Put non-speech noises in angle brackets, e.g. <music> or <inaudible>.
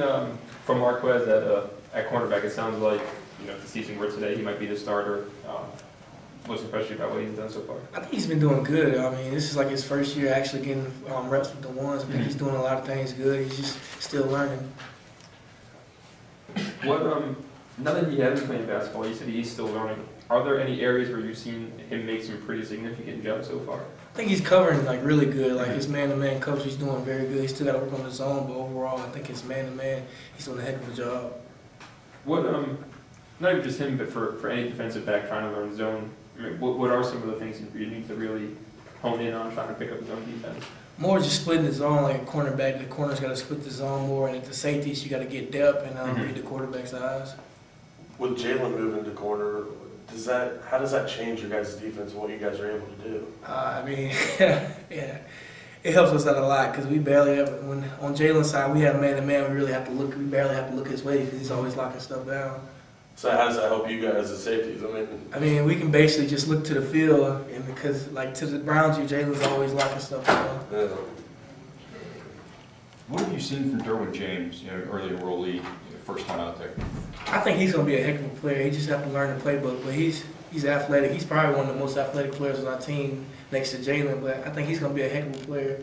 seen um, from Marquez at, uh, at cornerback, it sounds like, you know, if the season were today, he might be the starter. Um, What's impressed you about what he's done so far? I think he's been doing good. I mean, this is like his first year actually getting um, reps with the ones. I think he's doing a lot of things good. He's just still learning. What, um, now that he has been playing basketball, you said he's still learning. Are there any areas where you've seen him make some pretty significant jumps so far? I think he's covering like really good. Like his man-to-man coverage, he's doing very good. He's still got to work on his zone, but overall, I think his man-to-man, he's doing a heck of a job. What, um, not even just him, but for, for any defensive back trying to learn zone, I mean, what, what are some of the things you need to really hone in on trying to pick up zone defense? More just splitting the zone, like a cornerback. The corner's got to split the zone more, and at the safeties, you got to get depth and um, Mhm. read the quarterback's eyes. With Jalen moving to corner, does that, how does that change your guys' defense, and what you guys are able to do? Uh, I mean, <laughs> yeah, it helps us out a lot because we barely ever, when on Jalen's side, we have man to man. We really have to look. We barely have to look his way because he's always locking stuff down. So how does that help you guys as safeties? I mean, I mean, we can basically just look to the field, and because like to the Browns, you Jalen's always locking stuff down. uh, What have you seen from Derwin James, you know, early World League, you know, first time out there? I think he's gonna be a heck of a player. He just have to learn the playbook, but he's he's athletic. He's probably one of the most athletic players on our team next to Jalen. But I think he's gonna be a heck of a player.